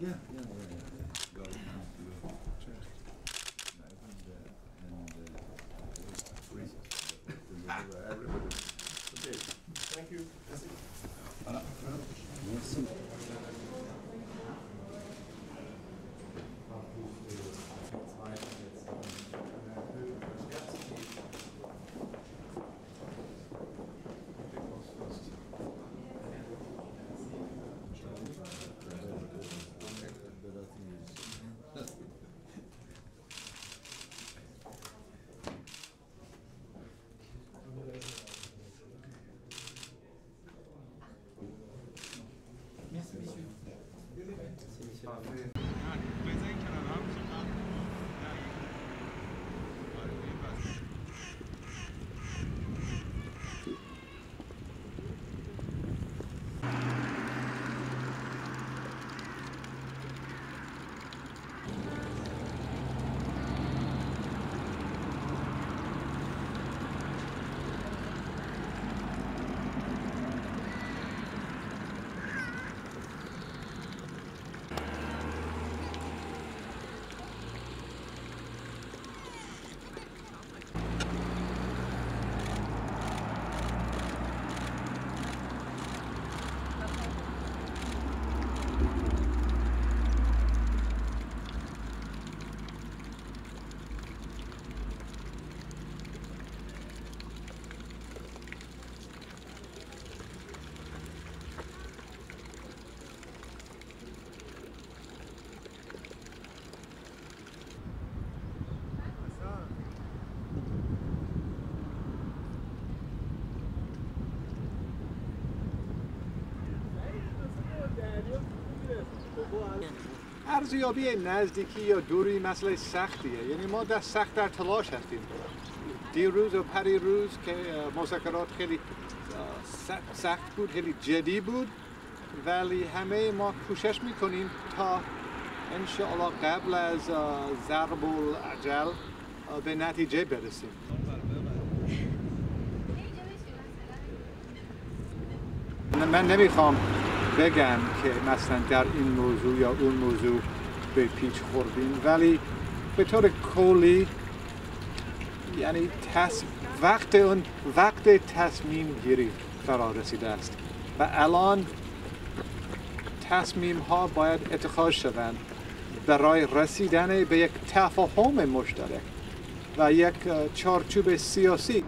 Yeah, yeah, yeah, yeah. yeah. Go into the church. And I think that, and uh, it was Okay, thank you. Merci. Amen. ارزیابی نزدیکی یا دوری مسئله سختیه. یعنی ما در سخت در تلاش هستیم. دیروز و پری روز که مذاکرات خیلی سخت بود خیلی جدی بود. ولی همه ما کوشش می‌کنیم تا انشاءالله قبل از ضرب العجل به نتیجه برسیم. من نمی‌خوام بگم که مثلا در این موضوع یا اون موضوع به پیچ خوردیم. ولی به طور کلی یعنی تص... وقت اون وقت تصمیم گیری فرا رسیده است. و الان تصمیم ها باید اتخاذ شوند برای رسیدن به یک تفاهم مشترک و یک چارچوب سیاسی.